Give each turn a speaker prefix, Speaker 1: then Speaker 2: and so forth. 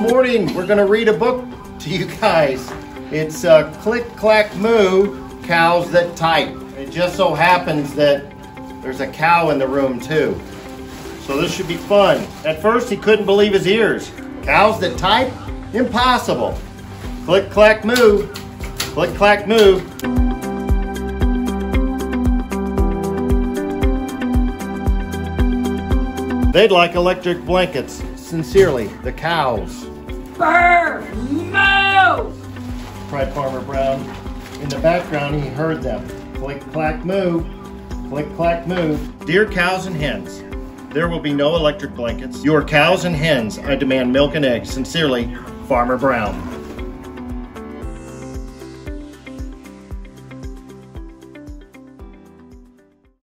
Speaker 1: morning we're going to read a book to you guys. It's uh, Click Clack Moo Cows That Type. It just so happens that there's a cow in the room too. So this should be fun. At first he couldn't believe his ears. Cows that type? Impossible. Click Clack Moo. Click Clack Moo. They'd like electric blankets. Sincerely, the cows.
Speaker 2: Burr! Moo!
Speaker 1: cried Farmer Brown. In the background, he heard them. Click, clack, moo. Click, clack, moo. Dear cows and hens, there will be no electric blankets. Your cows and hens, I demand milk and eggs. Sincerely, Farmer Brown.